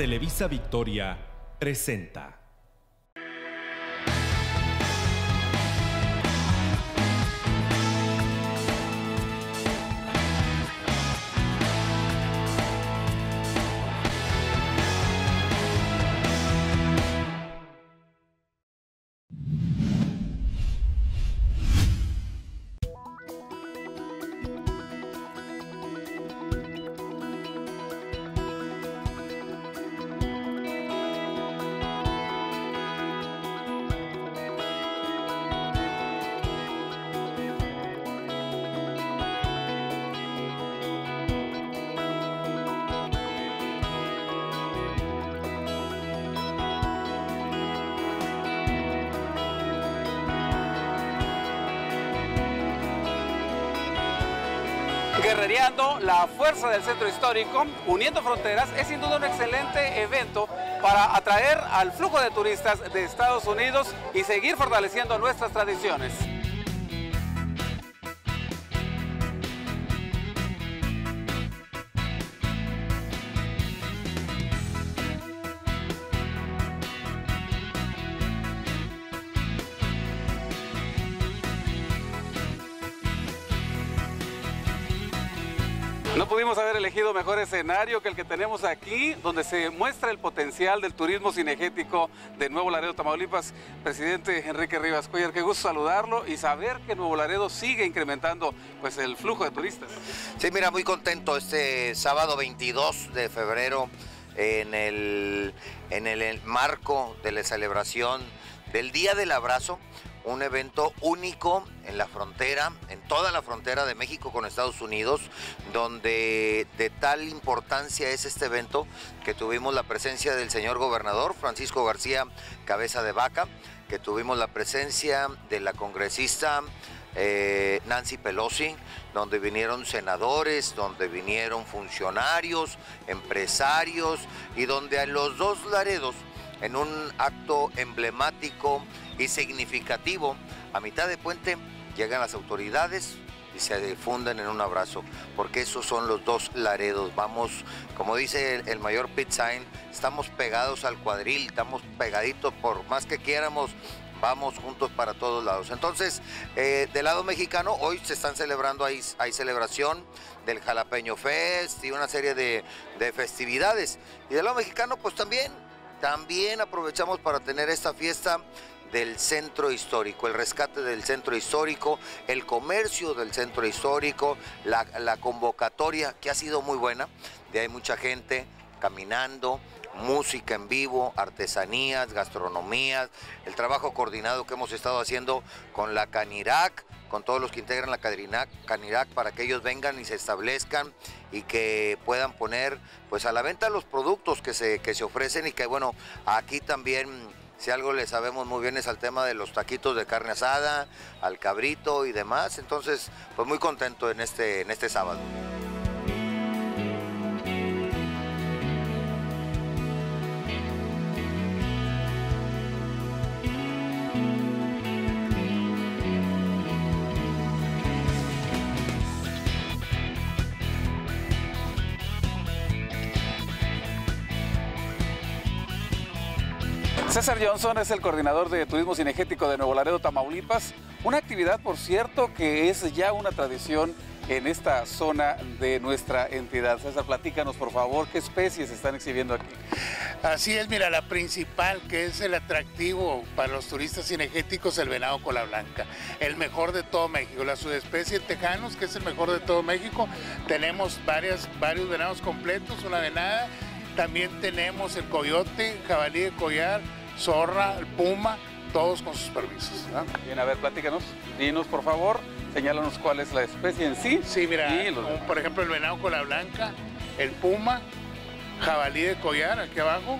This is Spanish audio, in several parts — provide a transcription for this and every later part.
Televisa Victoria presenta. Guerrereando la fuerza del centro histórico, uniendo fronteras, es sin duda un excelente evento para atraer al flujo de turistas de Estados Unidos y seguir fortaleciendo nuestras tradiciones. Mejor escenario que el que tenemos aquí, donde se muestra el potencial del turismo cinegético de Nuevo Laredo, Tamaulipas. Presidente Enrique Rivas Cuellar, qué gusto saludarlo y saber que Nuevo Laredo sigue incrementando pues, el flujo de turistas. Sí, mira, muy contento este sábado 22 de febrero en el, en el marco de la celebración del Día del Abrazo un evento único en la frontera, en toda la frontera de México con Estados Unidos, donde de tal importancia es este evento que tuvimos la presencia del señor gobernador Francisco García Cabeza de Vaca, que tuvimos la presencia de la congresista eh, Nancy Pelosi, donde vinieron senadores, donde vinieron funcionarios, empresarios y donde a los dos Laredos, en un acto emblemático, y significativo. A mitad de puente llegan las autoridades y se funden en un abrazo, porque esos son los dos Laredos. Vamos, como dice el, mayor Pitzain, estamos pegados al cuadril, estamos pegaditos, por más que quieramos, vamos juntos para todos lados. Entonces, eh, del lado mexicano, hoy se están celebrando, hay, hay celebración del Jalapeño Fest y una serie de festividades. Y del lado mexicano, pues también, también aprovechamos para tener esta fiesta del centro histórico, el rescate del centro histórico, el comercio del centro histórico, la, convocatoria que ha sido muy buena, de hay mucha gente caminando, música en vivo, artesanías, gastronomías, el trabajo coordinado que hemos estado haciendo con la Canirac, con todos los que integran la Canirac para que ellos vengan y se establezcan y que puedan poner pues a la venta los productos que se, que se ofrecen y que bueno, aquí también si algo le sabemos muy bien es al tema de los taquitos de carne asada, al cabrito y demás. Entonces, pues muy contento en este, en este sábado. César Johnson es el coordinador de Turismo Cinegético de Nuevo Laredo, Tamaulipas. Una actividad, por cierto, que es ya una tradición en esta zona de nuestra entidad. César, platícanos, por favor, qué especies están exhibiendo aquí. Así es, mira, la principal, que es el atractivo para los turistas cinegéticos, el venado cola blanca, el mejor de todo México. La subespecie tejanos, que es el mejor de todo México. Tenemos varias, varios venados completos, una venada. También tenemos el coyote, jabalí de collar, zorra, el puma, todos con sus permisos. Bien, a ver, platícanos, dinos por favor, señálanos cuál es la especie en sí. Sí, mira, por ejemplo el venado cola blanca, el puma, jabalí de collar aquí abajo,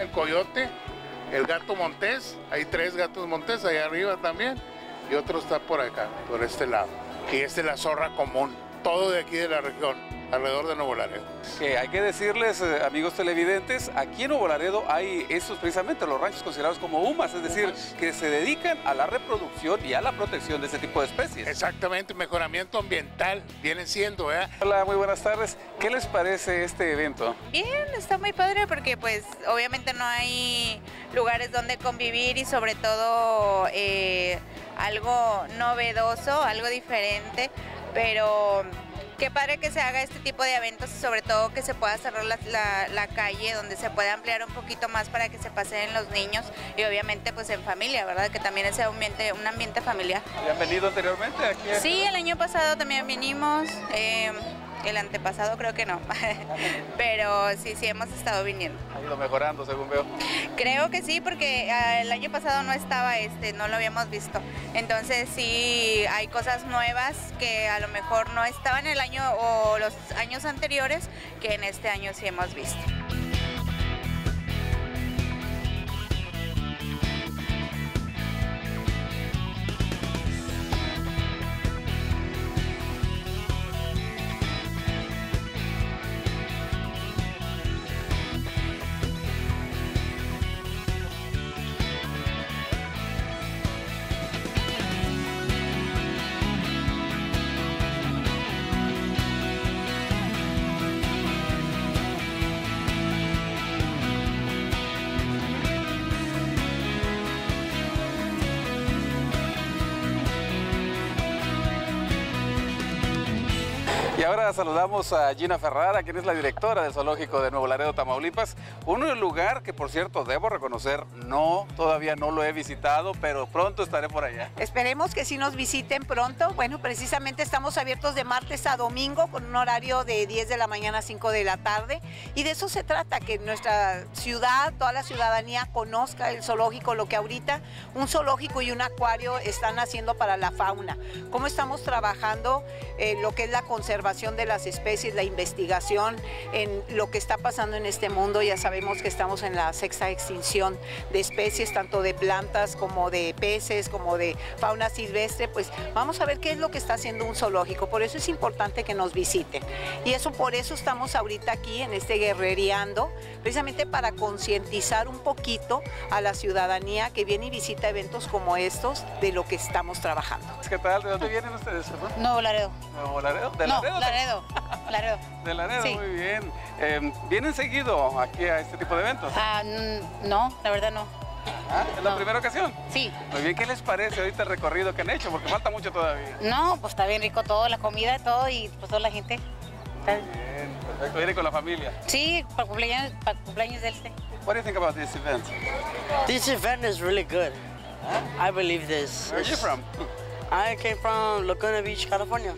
el coyote, el gato montés, hay tres gatos montés allá arriba también, y otro está por acá, por este lado. Y este es la zorra común, todo de aquí de la región. alrededor de Nuevo Laredo. Que hay que decirles, eh, amigos televidentes, aquí en Nuevo Laredo hay estos precisamente los ranchos considerados como UMAS, es decir, que se dedican a la reproducción y a la protección de este tipo de especies. Exactamente, mejoramiento ambiental vienen siendo, ¿eh? Hola, muy buenas tardes. ¿Qué les parece este evento? Bien, está muy padre porque pues obviamente no hay lugares donde convivir y sobre todo eh, algo novedoso, algo diferente, pero qué padre que se haga este tipo de eventos y sobre todo que se pueda cerrar la, la- la calle, donde se pueda ampliar un poquito más para que se pasen los niños y obviamente pues en familia, ¿verdad? Que también es un ambiente, un ambiente familiar. ¿Habían venido anteriormente aquí? Sí, el año pasado también vinimos, eh, el antepasado creo que no, pero sí, sí hemos estado viniendo. Ha ido mejorando, según veo. Creo que sí, porque ah, el año pasado no estaba este, no lo habíamos visto. Entonces sí hay cosas nuevas que a lo mejor no estaban el año o los años anteriores que en este año sí hemos visto. Ahora saludamos a Gina Ferrara, quien es la directora del Zoológico de Nuevo Laredo, Tamaulipas. Un lugar que, por cierto, debo reconocer, no, todavía no lo he visitado, pero pronto estaré por allá. Esperemos que sí nos visiten pronto. Bueno, precisamente estamos abiertos de martes a domingo con un horario de 10 de la mañana a 5 de la tarde. Y de eso se trata, que nuestra ciudad, toda la ciudadanía conozca el zoológico, lo que ahorita un zoológico y un acuario están haciendo para la fauna. Cómo estamos trabajando eh, lo que es la conservación de las especies, la investigación en lo que está pasando en este mundo. Ya sabemos que estamos en la sexta extinción de especies, tanto de plantas como de peces, como de fauna silvestre. Pues vamos a ver qué es lo que está haciendo un zoológico. Por eso es importante que nos visiten. Y eso por eso estamos ahorita aquí en este guerrereando, precisamente para concientizar un poquito a la ciudadanía que viene y visita eventos como estos de lo que estamos trabajando. ¿Qué tal? ¿De dónde vienen ustedes? Nuevo Laredo. ¿Nuevo Laredo? ¿De no, Laredo? Laredo. De Laredo, Sí. muy bien. Eh, ¿Vienen seguido aquí a este tipo de eventos? Ah, no, la verdad no. ¿Ah? ¿Es la no. primera ocasión? Sí. Muy bien, ¿qué les parece ahorita el recorrido que han hecho? Porque falta mucho todavía. No, pues está bien rico todo, la comida, todo y pues toda la gente. Está- Bien, perfecto. Vienen con la familia. Sí, para cumpleaños, para cumpleaños de este. What do you think about this event? This event is really good. I believe this. Where are you from? I came from Laguna Beach, California.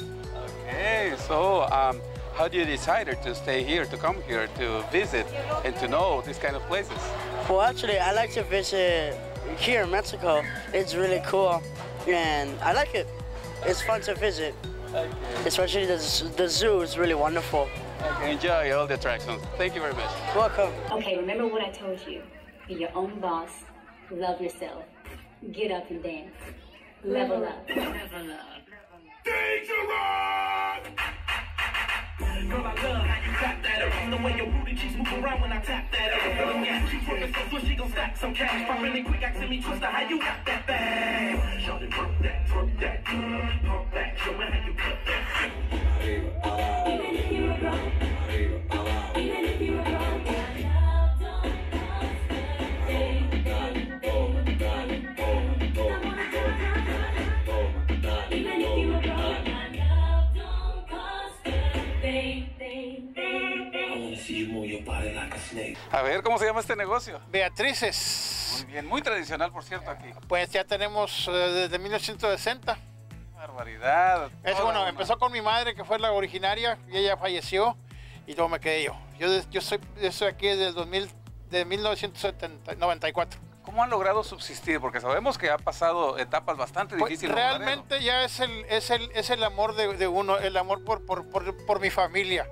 Okay, so um, how do you decide to stay here, to come here, to visit, and to know these kind of places? Well, actually, I like to visit here in Mexico. It's really cool, and I like it. It's fun to visit, especially the, the zoo is really wonderful. Okay, enjoy all the attractions. Thank you very much. Welcome. Okay, remember what I told you. Be your own boss. Love yourself. Get up and dance. Level up. Level up. The way your booty cheeks move around when I tap that around. Yeah, she's working so swift, she gon' stack some cash. Pop really quick, asking me twister, how you got that bag? Shawty, twerk that, twerk that, pump that, show me how you cut that. I a ver, ¿cómo se llama este negocio? Beatrices, Muy bien, muy tradicional, por cierto, aquí. pues ya tenemos eh, desde 1960. Barbaridad. Es bueno, una- empezó con mi madre, que fue la originaria, y ella falleció, y luego me quedé yo. Yo, yo, soy, yo estoy aquí desde el 2000, de 1994. ¿Cómo han logrado subsistir? Porque sabemos que ha pasado etapas bastante Pues, difíciles. realmente ya es el, es el, es el amor de, de uno, el amor por, por, por, por mi familia.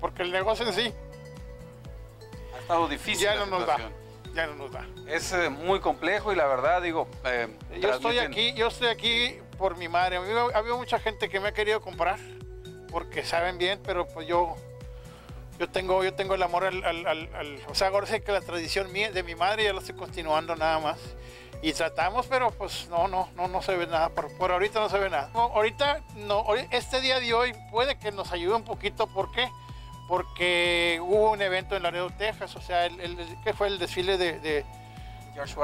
Porque el negocio en sí estado difícil ya la no nos da. situación. Ya no nos da. Es eh, muy complejo y la verdad, digo... eh, Yo estoy aquí, yo estoy aquí por mi madre. A mí ha habido mucha gente que me ha querido comprar porque saben bien, pero pues yo, yo tengo, yo tengo el amor al, al- al- al- o sea, ahora sí que la tradición mía, de mi madre ya la estoy continuando nada más. Y tratamos, pero pues no, no, no, no se ve nada, por, por ahorita no se ve nada. No, ahorita, no, este día de hoy puede que nos ayude un poquito, ¿por qué? Porque hubo un evento en Laredo, Texas, o sea, el, el- que fue el desfile de, de,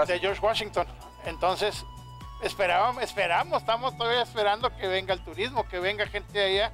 de George Washington. Entonces, esperábamos, esperamos, estamos todavía esperando que venga el turismo, que venga gente de allá.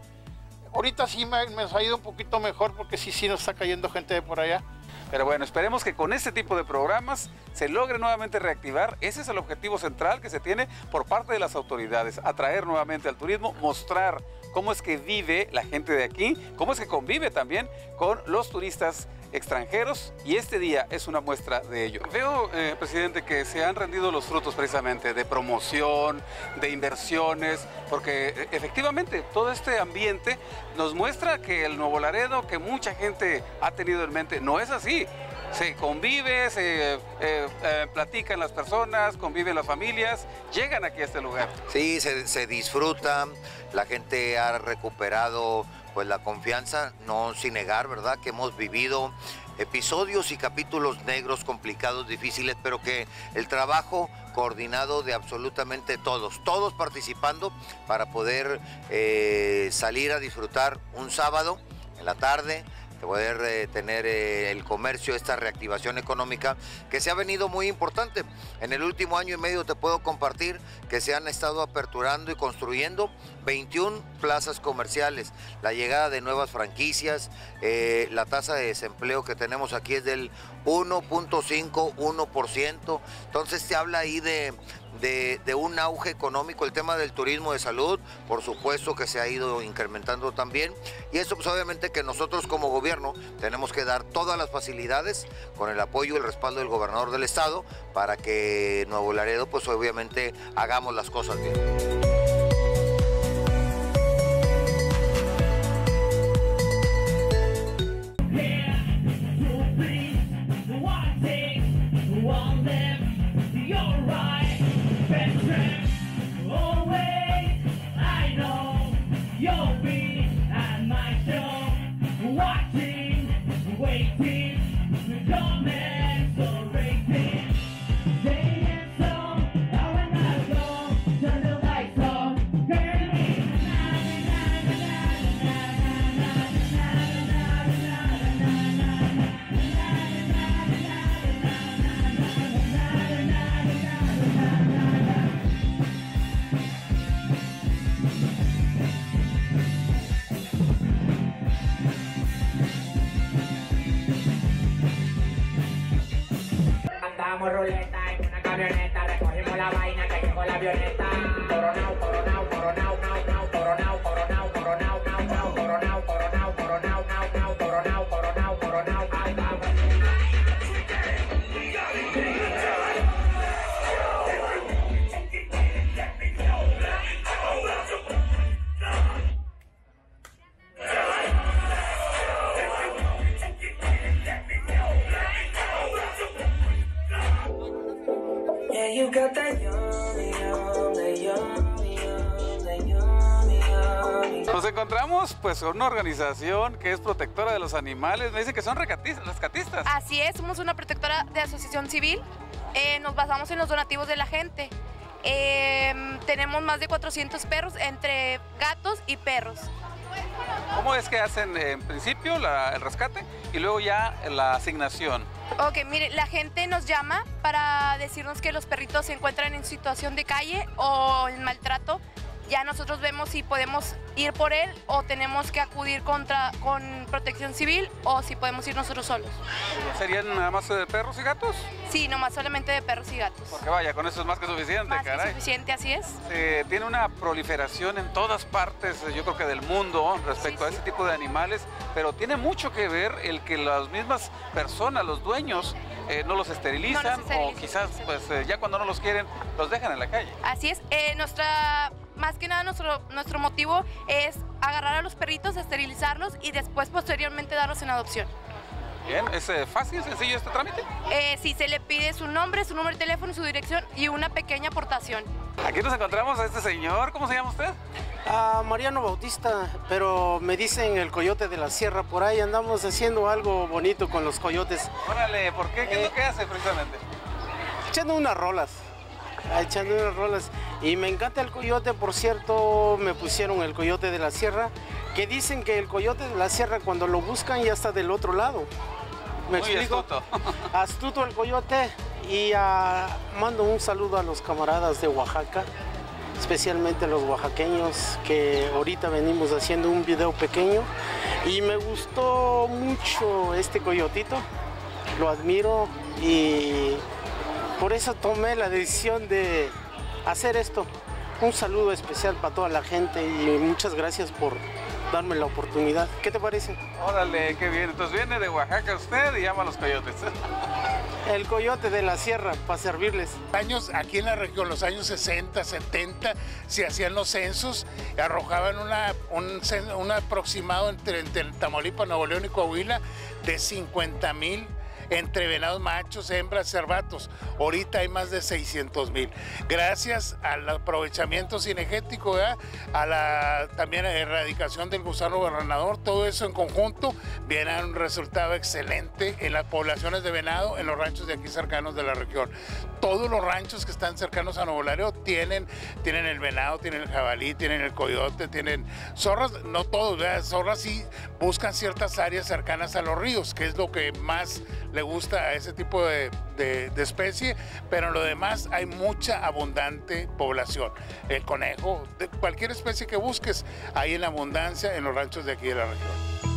Ahorita sí me, me ha ido un poquito mejor porque sí, sí nos está cayendo gente de por allá. Pero bueno, esperemos que con este tipo de programas se logre nuevamente reactivar. Ese es el objetivo central que se tiene por parte de las autoridades, atraer nuevamente al turismo, mostrar cómo es que vive la gente de aquí, cómo es que convive también con los turistas extranjeros y este día es una muestra de ello. Veo, eh, presidente, que se han rendido los frutos precisamente de promoción, de inversiones, porque eh, efectivamente todo este ambiente nos muestra que el Nuevo Laredo, que mucha gente ha tenido en mente, no es así. Se convive, se eh, eh, platican las personas, conviven las familias, llegan aquí a este lugar. Sí, se, disfruta, la gente ha recuperado pues la confianza, no sin negar, ¿verdad? Que hemos vivido episodios y capítulos negros, complicados, difíciles, pero que el trabajo coordinado de absolutamente todos, todos participando para poder eh, salir a disfrutar un sábado en la tarde, poder eh, tener eh, el comercio, esta reactivación económica que se ha venido muy importante. En el último año y medio te puedo compartir que se han estado aperturando y construyendo 21 plazas comerciales, la llegada de nuevas franquicias, eh, la tasa de desempleo que tenemos aquí es del 1.5, 1%, entonces te habla ahí de, de, un auge económico, el tema del turismo de salud, por supuesto que se ha ido incrementando también. Y eso pues obviamente que nosotros como gobierno tenemos que dar todas las facilidades con el apoyo y el respaldo del gobernador del estado para que Nuevo Laredo pues obviamente hagamos las cosas bien. Andamos ruleta en una camioneta, recogimos la vaina que llegó la avioneta. Coronao, coronao, coronao, nao, nao, coronao, coronao, coronao, nao, nao, coronao, encontramos pues una organización que es protectora de los animales. Me dice que son rescatistas. Así es, somos una protectora de asociación civil. Eh, nos basamos en los donativos de la gente. Eh, tenemos más de 400 perros entre gatos y perros. ¿Cómo es que hacen en principio la- el rescate y luego ya la asignación? Ok, mire, la gente nos llama para decirnos que los perritos se encuentran en situación de calle o en maltrato. Ya nosotros vemos si podemos ir por él o tenemos que acudir contra, con protección civil o si podemos ir nosotros solos. ¿Serían nada más de perros y gatos? Sí, nomás solamente de perros y gatos. Porque vaya, con eso es más que suficiente, Más que caray. suficiente, así es. Se tiene una proliferación en todas partes, yo creo que del mundo, respecto a ese tipo de animales, pero tiene mucho que ver el que las mismas personas, los dueños, eh, no los esterilizan, esterilizan, o quizás pues eh, ya cuando no los quieren, los dejan en la calle. Así es, eh, nuestra, más que nada nuestro, nuestro motivo es agarrar a los perritos, esterilizarlos y después posteriormente darlos en adopción. Bien, ¿es eh, fácil, sencillo este trámite? Eh, si se le pide su nombre, su número de teléfono, su dirección y una pequeña aportación. Aquí nos encontramos a este señor, ¿cómo se llama usted? A Mariano Bautista, pero me dicen el coyote de la sierra. Por ahí andamos haciendo algo bonito con los coyotes. Órale, ¿por qué? ¿Qué es lo que hace precisamente? Echando unas rolas. Echando unas rolas. Y me encanta el coyote, por cierto, me pusieron el coyote de la sierra, que dicen que el coyote de la sierra cuando lo buscan ya está del otro lado. ¿Me Muy explico? astuto. Astuto el coyote y ah, mando un saludo a los camaradas de Oaxaca, especialmente los oaxaqueños que ahorita venimos haciendo un video pequeño y me gustó mucho este coyotito, lo admiro y por eso tomé la decisión de hacer esto. Un saludo especial para toda la gente y muchas gracias por darme la oportunidad. ¿Qué te parece? Órale, qué bien. Entonces viene de Oaxaca usted y llama a los coyotes. El coyote de la sierra para servirles. Años aquí en la región, los años 60, 70, se hacían los censos, arrojaban una, un, cen- un aproximado entre, entre Tamaulipas, Nuevo León y Coahuila de 50 mil entre venados machos, hembras, cervatos. Ahorita hay más de 600 mil. Gracias al aprovechamiento cinegético, a la también a erradicación del gusano gobernador, todo eso en conjunto viene a un resultado excelente en las poblaciones de venado en los ranchos de aquí cercanos de la región. Todos los ranchos que están cercanos a Nuevo Laredo tienen, tienen el venado, tienen el jabalí, tienen el coyote, tienen zorras, no todos, zorras sí buscan ciertas áreas cercanas a los ríos, que es lo que más le gusta a ese tipo de, de- especie, pero en lo demás hay mucha abundante población. El conejo, de cualquier especie que busques, hay en abundancia en los ranchos de aquí de la región.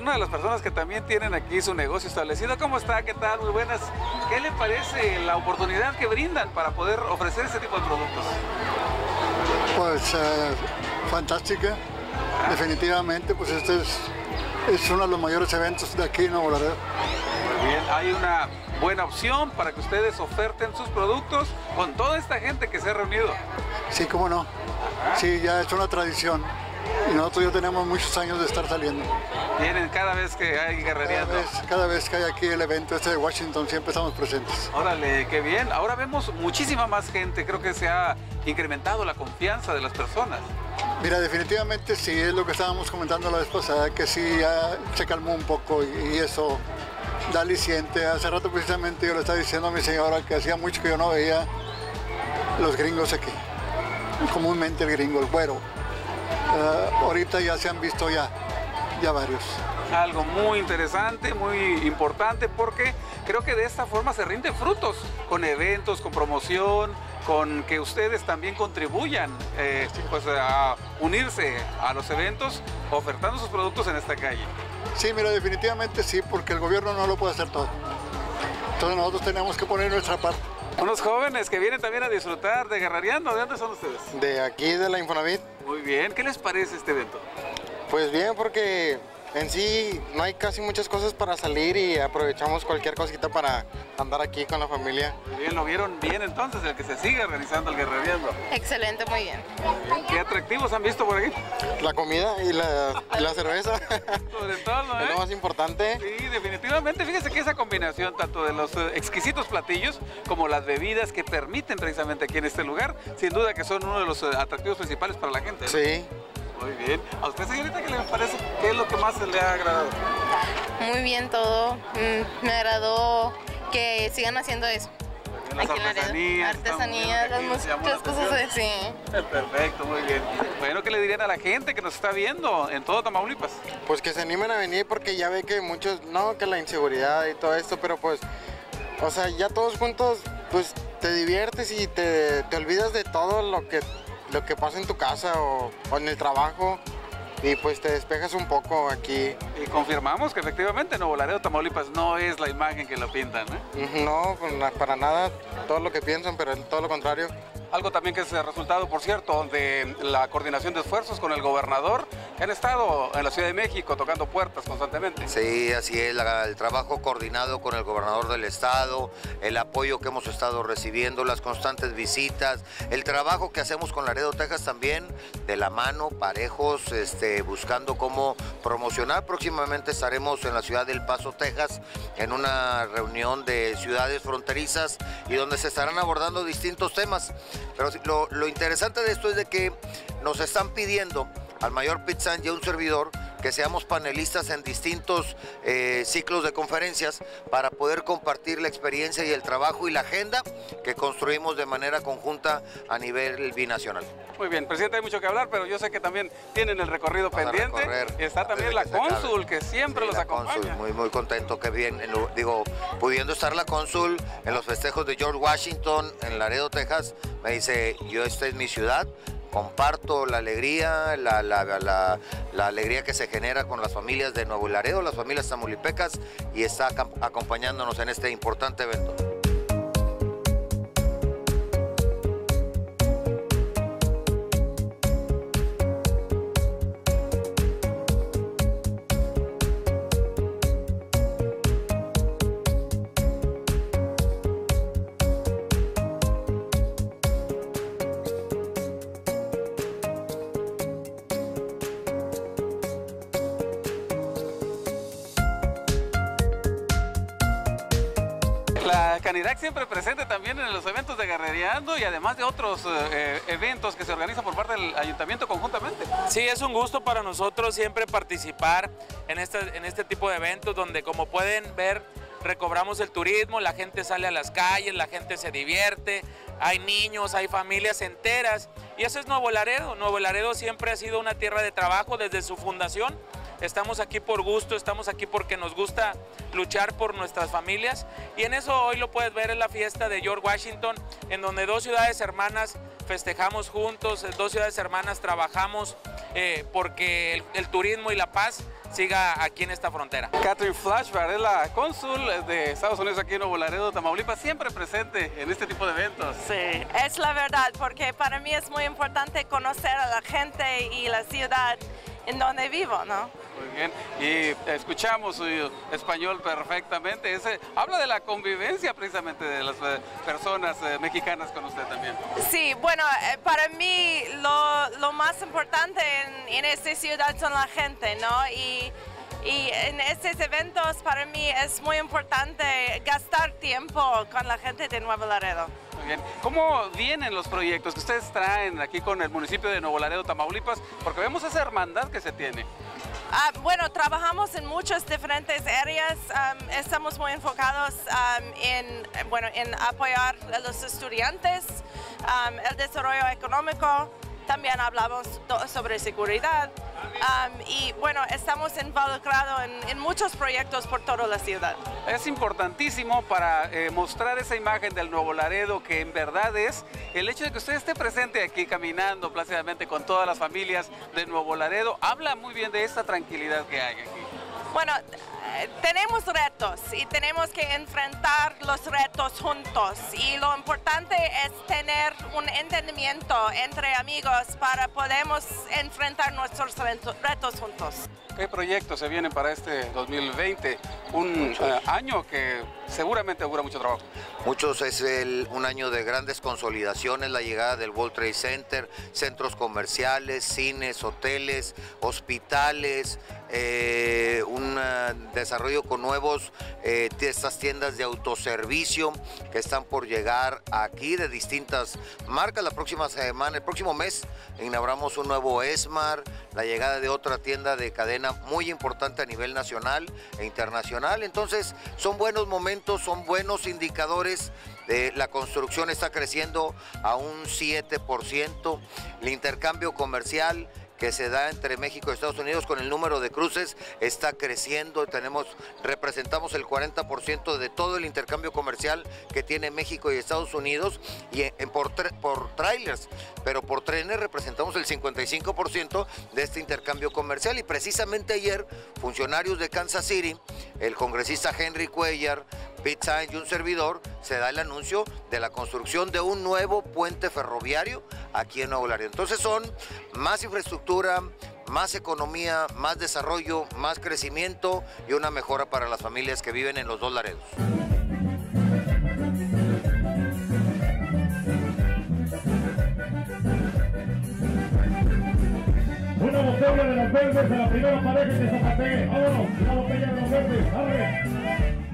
Con una de las personas que también tienen aquí su negocio establecido. ¿Cómo está? ¿Qué tal? Muy buenas. ¿Qué le parece la oportunidad que brindan para poder ofrecer este tipo de productos? Pues eh, fantástica, definitivamente, pues este es, es uno de los mayores eventos de aquí en Nuevo Laredo. Muy bien, hay una buena opción para que ustedes oferten sus productos con toda esta gente que se ha reunido. Sí, cómo no. Sí, ya es una tradición. Y nosotros ya tenemos muchos años de estar saliendo. Vienen cada vez que hay Cada vez, cada vez que hay aquí el evento este de Washington, siempre estamos presentes. Órale, qué bien. Ahora vemos muchísima más gente. Creo que se ha incrementado la confianza de las personas. Mira, definitivamente sí, es lo que estábamos comentando la vez pasada, que sí ya se calmó un poco y, y eso da aliciente. Hace rato precisamente yo le estaba diciendo a mi señora que hacía mucho que yo no veía los gringos aquí. Comúnmente el gringo, el güero. Ah, ahorita ya se han visto ya, ya varios. Algo muy interesante, muy importante, porque creo que de esta forma se rinden frutos con eventos, con promoción, con que ustedes también contribuyan eh, pues, a unirse a los eventos ofertando sus productos en esta calle. Sí, mira, definitivamente sí, porque el gobierno no lo puede hacer todo. Entonces nosotros tenemos que poner nuestra parte. Unos jóvenes que vienen también a disfrutar de Guerrereando. ¿De dónde son ustedes? De aquí, de la Infonavit. Muy bien. ¿Qué les parece este evento? Pues bien, porque en sí no hay casi muchas cosas para salir y aprovechamos cualquier cosita para andar aquí con la familia. Muy bien, lo vieron bien entonces, el que se sigue organizando el Guerrereando. Excelente, muy bien. ¿Qué atractivos han visto por aquí? La comida y la, y la cerveza. Sobre todo, Es ¿eh? lo más importante. Sí, definitivamente. Fíjese que esa combinación tanto de los eh, exquisitos platillos como las bebidas que permiten precisamente aquí en este lugar, sin duda que son uno de los eh, atractivos principales para la gente. ¿no? Sí. Muy bien. ¿A usted, señorita, qué le parece? ¿Qué es lo que más le ha agradado? Muy bien todo. Mm, me agradó que sigan haciendo eso. Las Aquí artesanías. Artesanías, las muchas cosas así. Perfecto, muy bien. Bueno, ¿qué le dirían a la gente que nos está viendo en todo Tamaulipas? Pues que se animen a venir porque ya ve que muchos, no, que la inseguridad y todo esto, pero pues, o sea, ya todos juntos, pues te diviertes y te, te olvidas de todo lo que, lo que pasa en tu casa o, o en el trabajo y pues te despejas un poco aquí. Y confirmamos que efectivamente Nuevo Laredo, Tamaulipas no es la imagen que lo pintan, ¿eh? No, pues, para nada, todo lo que piensan, pero todo lo contrario. Algo también que es el resultado, por cierto, de la coordinación de esfuerzos con el gobernador, que han estado en la Ciudad de México tocando puertas constantemente. Sí, así es, el trabajo coordinado con el gobernador del estado, el apoyo que hemos estado recibiendo, las constantes visitas, el trabajo que hacemos con Laredo, Texas también, de la mano, parejos, este, buscando cómo promocionar. Próximamente estaremos en la ciudad del Paso, Texas, en una reunión de ciudades fronterizas y donde se estarán abordando distintos temas. Pero lo, lo interesante de esto es de que nos están pidiendo al mayor Pizzan y a un servidor que seamos panelistas en distintos eh, ciclos de conferencias para poder compartir la experiencia y el trabajo y la agenda que construimos de manera conjunta a nivel binacional. Muy bien, presidente, hay mucho que hablar, pero yo sé que también tienen el recorrido Van pendiente. Y está también la que cónsul, que siempre Sí, los la acompaña. cónsul, muy, muy contento, qué bien. En digo, pudiendo estar la cónsul en los festejos de George Washington en Laredo, Texas, me dice, yo esta es mi ciudad, comparto la alegría, la, alegría que se genera con las familias de Nuevo Laredo, las familias tamulipecas, y está acompañándonos en este importante evento. Siempre presente también en los eventos de Guerrereando y además de otros eh, eh, eventos que se organizan por parte del ayuntamiento conjuntamente. Sí, es un gusto para nosotros siempre participar en este, en este tipo de eventos donde como pueden ver recobramos el turismo, la gente sale a las calles, la gente se divierte, hay niños, hay familias enteras y eso es Nuevo Laredo. Nuevo Laredo siempre ha sido una tierra de trabajo desde su fundación. Estamos aquí por gusto, estamos aquí porque nos gusta luchar por nuestras familias y en eso hoy lo puedes ver en la fiesta de George Washington, en donde dos ciudades hermanas festejamos juntos, eh, dos ciudades hermanas trabajamos eh, porque el, el turismo y la paz siga aquí en esta frontera. Catherine Flashback es la cónsul de Estados Unidos aquí en Nuevo Laredo, Tamaulipas, siempre presente en este tipo de eventos. Sí, es la verdad, porque para mí es muy importante conocer a la gente y la ciudad en donde vivo, ¿no? Bien, y escuchamos su español perfectamente. Ese, habla de la convivencia precisamente de las eh, personas eh, mexicanas con usted también. Sí, bueno, eh, para mí lo, lo más importante en, en esta ciudad son la gente, ¿no? Y, y en estos eventos para mí es muy importante gastar tiempo con la gente de Nuevo Laredo. Muy bien. ¿Cómo vienen los proyectos que ustedes traen aquí con el municipio de Nuevo Laredo, Tamaulipas? Porque vemos esa hermandad que se tiene. Ah, bueno, trabajamos en muchas diferentes áreas. am, estamos muy enfocados en, bueno, en apoyar a los estudiantes, el desarrollo económico. También hablamos sobre seguridad. am, y bueno, estamos involucrados en, en muchos proyectos por toda la ciudad. Es importantísimo para eh, mostrar esa imagen del Nuevo Laredo que en verdad es el hecho de que usted esté presente aquí caminando plácidamente con todas las familias de Nuevo Laredo. Habla muy bien de esta tranquilidad que hay aquí. Bueno, tenemos retos y tenemos que enfrentar los retos juntos y lo importante es tener un entendimiento entre amigos para podemos enfrentar nuestros reto- retos juntos. ¿Qué proyectos se vienen para este 2020? Un eh, año que seguramente augura mucho trabajo. Muchos es el- un año de grandes consolidaciones, la llegada del World Trade Center, centros comerciales, cines, hoteles, hospitales, eh, un eh, desarrollo con nuevos, eh, estas tiendas de autoservicio que están por llegar aquí de distintas marcas. La próxima semana, el próximo mes, inauguramos un nuevo ESMAR, la llegada de otra tienda de cadena muy importante a nivel nacional e internacional. Entonces, son buenos momentos, son buenos indicadores. Eh, la construcción está creciendo a un 7%, el intercambio comercial que se da entre México y Estados Unidos con el número de cruces está creciendo. Tenemos, representamos el 40% de todo el intercambio comercial que tiene México y Estados Unidos y en, por, por trailers, pero por trenes representamos el 55% de este intercambio comercial y precisamente ayer funcionarios de Kansas City, el congresista Henry Cuellar, Pete Sainz y un servidor, se da el anuncio de la construcción de un nuevo puente ferroviario aquí en Nuevo Laredo. Entonces son más infraestructura, más economía, más desarrollo, más crecimiento y una mejora para las familias que viven en los dos Laredos. Una botella de los verdes de la primera pareja zapatea. Vámonos, una botella de los verdes. Abre.